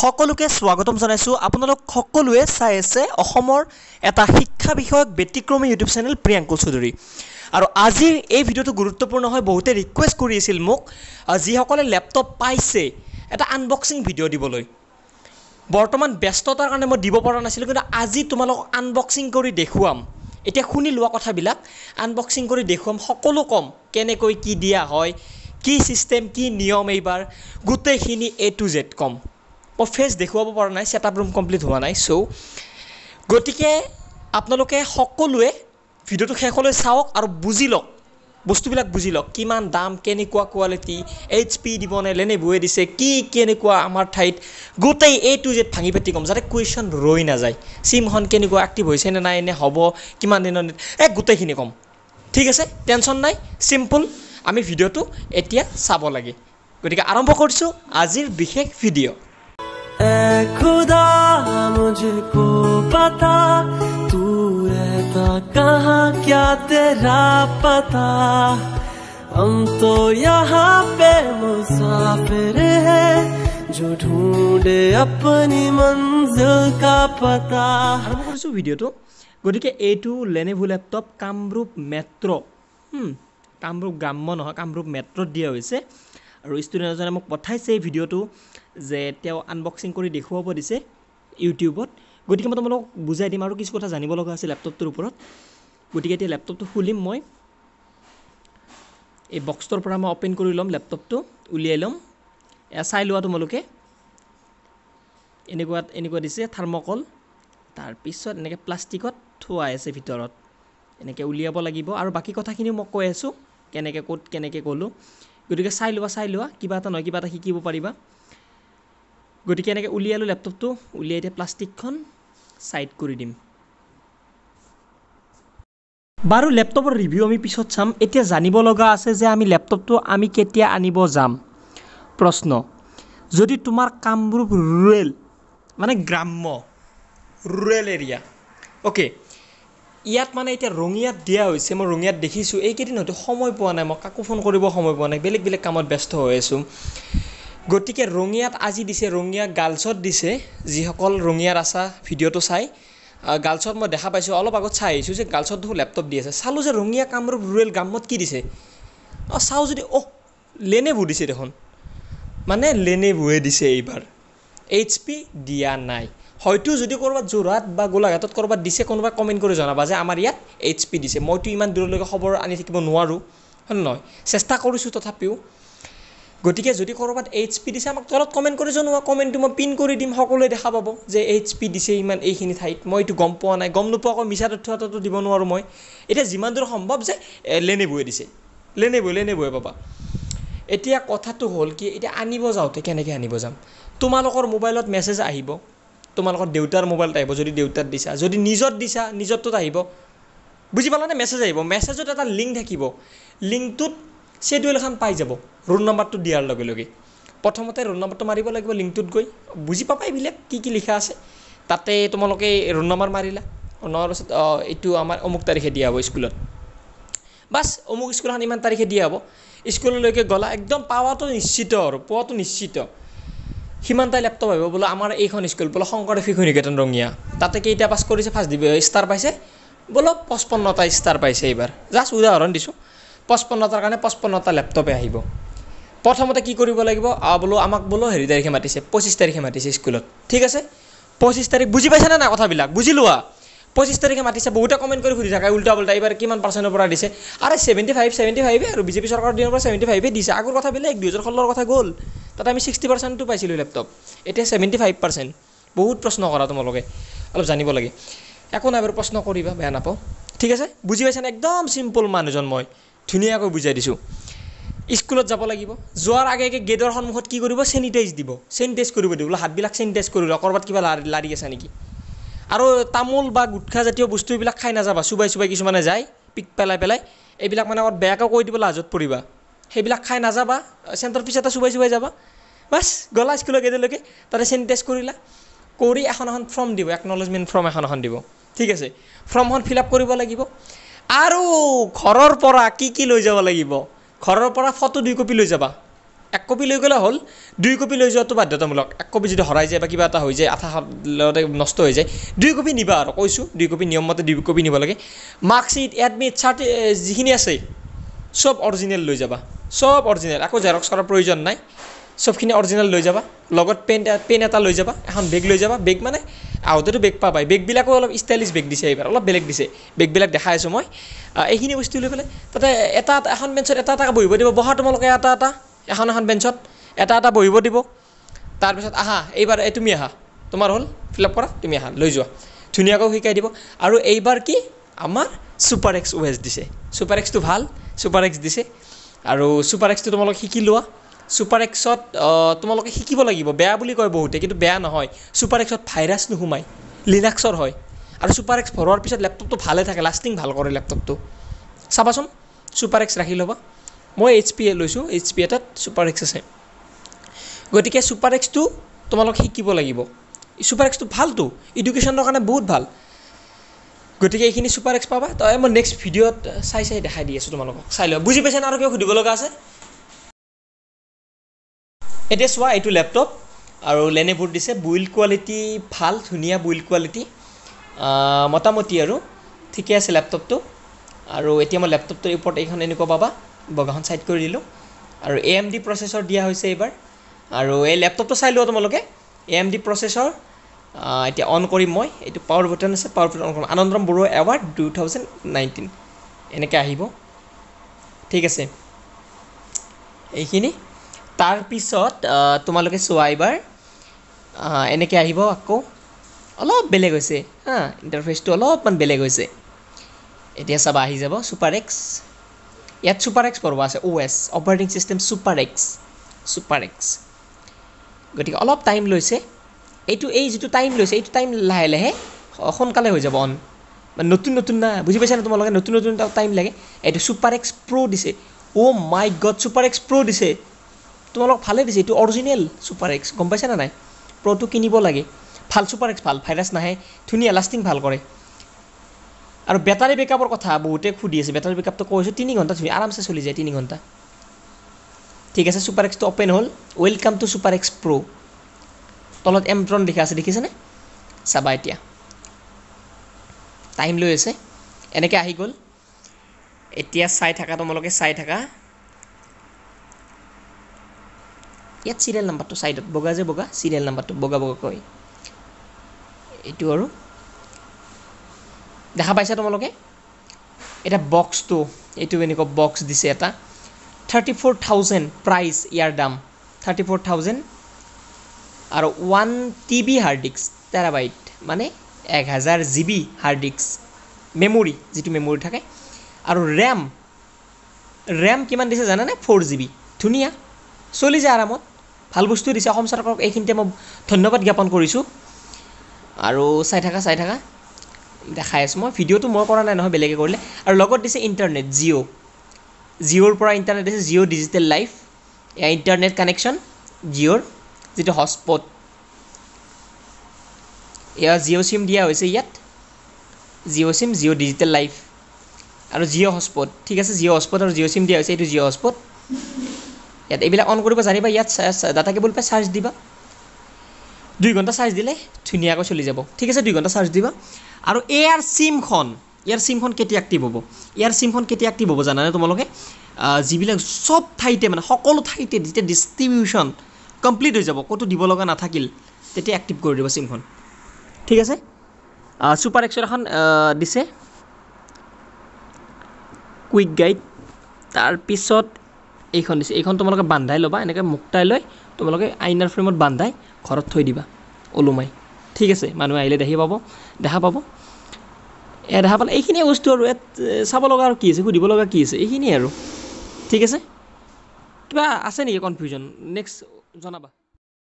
সকলোকে স্বাগতম জনাইছোঁ। আপোনালোক সকলোৱে চাই আছে অসমৰ এটা শিক্ষা বিষয়ক ব্যতিক্ৰমী ইউটিউব চেনেল প্ৰিয়াংকু চৌধুৰী। আৰু আজিৰ এই ভিডিঅ'টো গুৰুত্বপূৰ্ণ হয় বহুতে ৰিকুৱেষ্ট কৰি আছিল মোক যিসকলে লেপটপ পাইছে এটা আনবক্সিং ভিডিঅ' দিবলৈ। বৰ্তমান ব্যস্ততাৰ কাৰণে মই দিব পৰা নাছিলোঁ কিন্তু আজি তোমালোকক আনবক্সিং কৰি দেখুৱাম। এতিয়া শুনি লোৱা কথাবিলাক। আনবক্সিং কৰি দেখুৱাম সকলো ক'ম কেনেকৈ কি দিয়া হয় কি ছিষ্টেম কি নিয়ম এইবাৰ গোটেইখিনি এ টু জেড ক'ম। ফেচ দেখুৱাব পৰা নাই ছেট আপ ৰুম কমপ্লিট হোৱা নাই চ' গতিকে আপোনালোকে সকলোৱে ভিডিঅ'টো শেষলৈ চাওক আৰু বুজি লওক বস্তুবিলাক বুজি লওক কিমান দাম কেনেকুৱা কোৱালিটি এইচ পি দিবনে লেনেভুৱে দিছে কি কেনেকুৱা আমাৰ ঠাইত গোটেই এ টু জেড ভাঙি পাতি ক'ম যাতে কুৱেশ্যন ৰৈ নাযায় চিমখন কেনেকুৱা এক্টিভ হৈছে নে নাই নে হ'ব কিমান দিনৰ এই গোটেইখিনি ক'ম ঠিক আছে টেনশ্যন নাই চিম্পুল আমি ভিডিঅ'টো এতিয়া চাব লাগে। গতিকে আৰম্ভ কৰিছোঁ আজিৰ বিশেষ ভিডিঅ' ऐ खुदा मुझको पता तू रहता कहाँ क्या तेरा पता हम तो यहाँ पे मुसाफिर है जो ढूंढे अपनी मंजिल का पता আৰম্ভ কৰিছোঁ ভিডিঅ'টো গতিকে এইটো লেনেভু লেপটপ কামৰূপ মেট্ৰ' হুম, কামৰূপ গ্ৰাম্য নহয় কামৰূপ মেট্ৰ'ত দিয়া হৈছে আৰু ষ্টুডেণ্ট এজনে মোক পঠাইছে এই ভিডিঅ'টো যে তেওঁ আনবক্সিং কৰি দেখুৱাব দিছে ইউটিউবত। গতিকে মই তোমালোকক বুজাই দিম আৰু কিছু কথা জানিব লগা আছে লেপটপটোৰ ওপৰত। গতিকে এতিয়া লেপটপটো খুলিম মই। এই বক্সটোৰ পৰা মই অ'পেন কৰি ল'ম লেপটপটো উলিয়াই ল'ম। এয়া চাই লোৱা তোমালোকে। এনেকুৱা এনেকুৱা দিছে থাৰ্মকল তাৰপিছত এনেকৈ প্লাষ্টিকত থোৱা আছে ভিতৰত। এনেকৈ উলিয়াব লাগিব। আৰু বাকী কথাখিনিও মই কৈ আছোঁ কেনেকৈ ক'ত কেনেকৈ ক'লোঁ। গতিকে চাই লোৱা চাই লোৱা কিবা এটা নহয় কিবা এটা শিকিব পাৰিবা। গতিকে এনেকৈ উলিয়ালোঁ লেপটপটো উলিয়াই এতিয়া প্লাষ্টিকখন ছাইড কৰি দিম। বাৰু লেপটপৰ ৰিভিউ আমি পিছত চাম। এতিয়া জানিব লগা আছে যে আমি লেপটপটো আমি কেতিয়া আনিব যাম। প্ৰশ্ন যদি তোমাৰ কামৰূপ ৰুৰেল মানে গ্ৰাম্য ৰুৰেল এৰিয়া অ'কে ইয়াত মানে এতিয়া ৰঙিয়াত দিয়া হৈছে মই ৰঙিয়াত দেখিছোঁ। এইকেইদিন হয়তো সময় পোৱা নাই মই কাকো ফোন কৰিব সময় পোৱা নাই বেলেগ বেলেগ কামত ব্যস্ত হৈ আছোঁ। গতিকে ৰঙিয়াত আজি দিছে ৰঙিয়া গাৰ্লছত দিছে যিসকল ৰঙিয়াত আছা ভিডিঅ'টো চাই। গাৰ্লছত মই দেখা পাইছোঁ অলপ আগত চাই আহিছোঁ যে গাৰ্লছত দেখোন লেপটপ দি আছে। চালোঁ যে ৰঙিয়া কামৰূপ ৰুৰেল গ্ৰাম্যত কি দিছে। অঁ চাওঁ যদি অহ লেনেভু দিছে দেখোন। মানে লেনেভুৱে দিছে এইবাৰ। এইচ পি দিয়া নাই। হয়তো যদি ক'ৰবাত যোৰহাট বা গোলাঘাটত ক'ৰবাত দিছে কোনোবাই কমেণ্ট কৰি জনাবা যে আমাৰ ইয়াত এইচ পি দিছে। মইতো ইমান দূৰলৈকে খবৰ আনি থাকিব নোৱাৰোঁ হয় নহয়? চেষ্টা কৰিছোঁ তথাপিও। গতিকে যদি ক'ৰবাত এইচ পি দিছে আমাক তলত কমেণ্ট কৰি জনোৱা। কমেণ্টটো মই পিন কৰি দিম সকলোৱে দেখা পাব যে এইচ পি দিছে ইমান এইখিনি ঠাইত। মই এইটো গম পোৱা নাই গম নোপোৱাকৈ মিছা তথ্য এটাতো দিব নোৱাৰোঁ মই। এতিয়া যিমান দূৰ সম্ভৱ যে লেনেভুৱে দিছে। লেনেভুৱে লেনেভুৱে পাবা। এতিয়া কথাটো হ'ল কি এতিয়া আনিব যাওঁতে কেনেকৈ আনিব যাম? তোমালোকৰ মোবাইলত মেছেজ আহিব। তোমালোকৰ দেউতাৰ মোবাইলত আহিব যদি দেউতাৰ দিছা। যদি নিজত দিছা নিজৰটোত আহিব। বুজি পালানে মেছেজ আহিব? মেছেজত এটা লিংক থাকিব। লিংকটোত শ্বেডিউল এখন পাই যাব ৰোল নম্বৰটো দিয়াৰ লগে লগে। প্ৰথমতে ৰোল নম্বৰটো মাৰিব লাগিব লিংকটোত গৈ। বুজি পাবা এইবিলাক কি কি লিখা আছে। তাতে তোমালোকে ৰোল নম্বৰ মাৰিলা। ৰোল পিছত এইটো আমাৰ অমুক তাৰিখে দিয়া হ'ব স্কুলত। বাছ অমুক স্কুলখন ইমান তাৰিখে দিয়া হ'ব। স্কুললৈকে গ'লা একদম পাৱাটো নিশ্চিত আৰু পোৱাটো নিশ্চিত। সিমানটাই লেপটপ আহিব বোলে আমাৰ এইখন স্কুল বোলে শংকৰদেৱ শিশু নিকেতন ৰঙিয়া। তাতে কেইটা পাছ কৰিছে ফাৰ্ষ্ট ডিভি ষ্টাৰ পাইছে। বোলো পঁচপন্নটা ষ্টাৰ পাইছে এইবাৰ। জাষ্ট উদাহৰণ দিছোঁ। পঁচপন্নটাৰ কাৰণে পঁচপন্নটা লেপটপে আহিব। প্ৰথমতে কি কৰিব লাগিব? বোলো আমাক বোলো হেৰি তাৰিখে মাতিছে পঁচিছ তাৰিখে মাতিছে স্কুলত। ঠিক আছে? পঁচিছ তাৰিখ বুজি পাইছানে নাই কথাবিলাক? বুজি লোৱা। পঁচিছ তাৰিখে মাতিছে বহুতে কমেণ্ট কৰি সুধি থাকে উল্টা উল্টা এইবাৰ কিমান পাৰ্চেণ্টৰ পৰা দিছে? আৰে ছেভেণ্টি ফাইভ ছেভেণ্টি ফাইভে আৰু বিজেপি চৰকাৰৰ দিনৰ পৰা ছেভেণ্টি ফাইভে দিছে। আগৰ কথা বেলেগ দুহেজাৰ ষোল্লৰ কথা গ'ল। তাতে আমি ছিক্সটি পাৰ্চেণ্টটো পাইছিলোঁ লেপটপ এতিয়া ছেভেণ্টি ফাইভ পাৰ্চেণ্ট বহুত প্ৰশ্ন কৰা তোমালোকে। অলপ জানিব লাগে। একো নাই বাৰু প্ৰশ্ন কৰিবা বেয়া নাপাওঁ। ঠিক আছে? বুজি পাইছানে? একদম চিম্পুল মানুহজন মই। ধুনীয়াকৈ বুজাই দিছোঁ। স্কুলত যাব লাগিব। যোৱাৰ আগে আগে গেটৰ সন্মুখত কি কৰিব? চেনিটাইজ দিব। চেনিটাইজ কৰিব দিব বোলে হাতবিলাক চেনিটাইজ কৰি লোৱা ক'ৰবাত কিবা লাৰি লাৰি আছে নেকি? আৰু তামোল বা গুটখা জাতীয় বস্তু এইবিলাক খাই নাযাবা। চুবাই চুবাই কিছুমানে যায় পিক পেলাই পেলাই। এইবিলাক মানে অলপ বেয়াকৈ কৈ দিব লাজত পৰিবা। সেইবিলাক খাই নাযাবা চেণ্টাৰ পিছ এটা চুবাই চুবাই যাবা। বাছ গ'লা স্কুলৰ গেটলৈকে তাতে চেনিটাইজ কৰিলা। কৰি এখন এখন ফৰ্ম দিব একনলেজমেণ্ট ফৰ্ম এখন এখন দিব। ঠিক আছে ফৰ্মখন ফিল আপ কৰিব লাগিব। আৰু ঘৰৰ পৰা কি কি লৈ যাব লাগিব? ঘৰৰ পৰা ফটো দুই কপি লৈ যাবা। এক কপি লৈ গ'লে হ'ল দুই কপি লৈ যোৱাটো বাধ্যতামূলক। এক কপি যদি হৰাই যায় বা কিবা এটা হৈ যায় আঠা লগতে নষ্ট হৈ যায় দুই কপি নিবা আৰু কৈছোঁ দুই কপি নিয়মমতে দুই কপি নিব লাগে। মাৰ্কশ্বিট এডমিট চাৰ্টি যিখিনি আছে চব অৰিজিনেল লৈ যাবা। চব অৰিজিনেল আকৌ জেৰক্স কৰাৰ প্ৰয়োজন নাই। চবখিনি অৰিজিনেল লৈ যাবা। লগত পেন পেন এটা লৈ যাবা এখন বেগ লৈ যাবা। বেগ মানে আহোঁতেতো বেগ পাবাই। বেগবিলাকো অলপ ষ্টাইলিছ বেগ দিছে এইবাৰ অলপ বেলেগ দিছে। বেগবিলাক দেখাই আছোঁ মই। এইখিনি বস্তু লৈ পেলাই তাতে এটা- এখন বেঞ্চত এটা এটাকৈ বহিব দিব। বহা তোমালোকে এটা এটা এখন এখন বেঞ্চত এটা এটা বহিব দিব। তাৰপিছত আহা এইবাৰ এই তুমি আহা। তোমাৰ হ'ল ফিল আপ কৰা তুমি আহা লৈ যোৱা। ধুনীয়াকৈ শিকাই দিব। আৰু এইবাৰ কি? আমাৰ ছুপাৰ এক্স ৱেজ দিছে। ছুপাৰ এক্সটো ভাল ছুপাৰ এক্স দিছে। আৰু ছুপাৰ এক্সটো তোমালোকে শিকি লোৱা ছুপাৰ এক্সত তোমালোকে শিকিব লাগিব। বেয়া বুলি কয় বহুতে কিন্তু বেয়া নহয়। ছুপাৰ এক্সত ভাইৰাছ নোসোমায়। লিনাক্সৰ হয়। আৰু ছুপাৰ এক্স ভৰোৱাৰ পিছত লেপটপটো ভালে থাকে লাষ্টিং ভাল কৰে লেপটপটো চাবাচোন ছুপাৰ এক্স ৰাখি ল'বা। মই এইচ পি এ লৈছোঁ এইচ পি এটাত ছুপাৰ এক্স আছে। গতিকে ছুপাৰ এক্সটো তোমালোক শিকিব লাগিব। ছুপাৰ এক্সটো ভালতো এডুকেশ্যনৰ কাৰণে বহুত ভাল। গতিকে এইখিনি ছুপাৰ এক্স পাবা। তই মই নেক্সট ভিডিঅ'ত চাই চাই দেখাই দি আছোঁ তোমালোকক। চাই লোৱা। বুজি পাইছে আৰু কিবা সুধিব লগা আছে? এতিয়া চোৱা এইটো লেপটপ আৰু লেনেভোৰ দিছে। বুইল্ড কোৱালিটি ভাল ধুনীয়া বুইল্ড কোৱালিটি মোটামুটি আৰু। ঠিকে আছে লেপটপটো আৰু এতিয়া মই লেপটপটোৰ ওপৰত এইখন এনেকুৱা পাবা। বগাখন ছাইড কৰি দিলোঁ। আৰু এ এম ডি প্ৰচেছৰ দিয়া হৈছে এইবাৰ। আৰু এই লেপটপটো চাই লোৱা তোমালোকে। এ এম ডি প্ৰচেছৰ এতিয়া অন কৰিম মই। এইটো পাৱাৰ বটন আছে পাৱাৰ বটন অন কৰিম। Anandaram Barua award two thousand nineteen এনেকৈ আহিব। ঠিক আছে। এইখিনি। তাৰপিছত তোমালোকে চোৱা এইবাৰ। এনেকৈ আহিব আকৌ। অলপ বেলেগ হৈছে। হা ইণ্টাৰফেচটো অলপমান বেলেগ হৈছে। এতিয়া চাবা আহি যাব। ছুপাৰ এক্স ইয়াত ছুপাৰ এক্স পঢ়বা আছে। O' S operating system Super X Super X গতিকে অলপ টাইম লৈছে। এইটো এই যিটো টাইম লৈছে এইটো টাইম লাহে লাহে সোনকালে হৈ যাব অন নতুন নতুন না বুজি পাইছা না তোমালোকে? নতুন নতুন টাইম লাগে। এইটো ছুপাৰ এক্স প্ৰ' দিছে। অ' my god Super X pro' দিছে। তোমালোক ভালেই দিছে এইটো অৰিজিনেল ছুপাৰ এক্স গম পাইছা নে নাই? প্ৰ'টো কিনিব লাগে। ভাল ছুপাৰ এক্স ভাল ভাইৰাছ নাহে। ধুনীয়া লাষ্টিং ভাল কৰে। আৰু বেটাৰী বেকআপৰ কথা বহুতে সুধি আছে। বেটাৰী বেকআপটো কৈছোঁ তিনি ঘণ্টা ধুনীয়া আৰামছে চলি যায় তিনি ঘণ্টা। ঠিক আছে ছুপাৰ এক্সটো অ'পেন হ'ল। Welcome to Super X pro' তলত এমট্ৰন লিখা আছে দেখিছেনে? চাবা এতিয়া। টাইম লৈ আছে। এনেকৈ আহি গ'ল। এতিয়া চাই থাকা তোমালোকে চাই থাকা। ইয়াত চিৰিয়েল নাম্বাৰটো ছাইডত বগা যে বগা চিৰিয়েল নাম্বাৰটো বগা বগাকৈ এইটো আৰু। দেখা পাইছা তোমালোকে? এতিয়া বক্সটো এইটো এনেকুৱা বক্স দিছে এটা। থাৰ্টি ফ'ৰ থাউজেণ্ড প্ৰাইচ ইয়াৰ দাম। থাৰ্টি ফ'ৰ থাউজেণ্ড আৰু one T B hard disk terabyte মানে এক হাজাৰ G B hard disk memory যিটো মেমৰি থাকে। আৰু ৰেম ৰেম কিমান দিছে জানানে? ফ'ৰ জি বি ধুনীয়া। চলি যায় আৰামত ভাল বস্তু দিছে অসম চৰকাৰক। এইখিনিতে মই ধন্যবাদ জ্ঞাপন কৰিছোঁ। আৰু চাই থাকা চাই থাকা। দেখাই আছোঁ মই। ভিডিঅ'টো মই কৰা নাই নহয় বেলেগে কৰিলে। আৰু লগত দিছে ইণ্টাৰনেট জিঅ' জিঅ'ৰ পৰা ইণ্টাৰনেট দিছে জিঅ' ডিজিটেল লাইফ এয়া ইণ্টাৰনেট কানেকশ্যন জিঅ'ৰ যিটো হটস্পট এয়া জিঅ' চিম দিয়া হৈছে ইয়াত। Jio' SIM Jio' digital life আৰু জিঅ' হটস্পট ঠিক আছে জিঅ' হটস্পট আৰু জিঅ' চিম দিয়া হৈছে এইটো জিঅ' হটস্পট ইয়াত এইবিলাক অন কৰিব জানিবা ইয়াত ডাটা কেবল পাই চাৰ্জ দিবা। দুই ঘণ্টা চাৰ্জ দিলে ধুনীয়াকৈ চলি যাব। ঠিক আছে দুই ঘণ্টা চাৰ্জ দিবা। আৰু এয়াৰ চিমখন ইয়াৰ চিমখন কেতিয়া এক্টিভ হ'ব? ইয়াৰ চিমখন কেতিয়া এক্টিভ হ'ব জানানে তোমালোকে? যিবিলাক চব ঠাইতে মানে সকলো ঠাইতে যেতিয়া ডিষ্ট্ৰিবিউশ্যন কমপ্লিট হৈ যাব ক'তো দিব লগা নাথাকিল তেতিয়া এক্টিভ কৰি দিব চিমখন ঠিক আছে? ছুপাৰ এক্সৰ এখন দিছে। কুইক গাইড তাৰপিছত এইখন দিছে। এইখন তোমালোকে বান্ধাই ল'বা এনেকৈ মুক্তাই লৈ তোমালোকে আইনাৰ ফ্ৰেমত বান্ধাই ঘৰত থৈ দিবা ওলোমাই। ঠিক আছে মানুহে আহিলে দেখি পাব দেখা পাব। এয়া দেখা পালে এইখিনিয়ে বস্তু আৰু ইয়াত চাব লগা আৰু কি আছে সুধিব লগা কি আছে এইখিনিয়ে আৰু। ঠিক আছে? কিবা আছে নেকি কনফিউজন নেক্সট জনাবা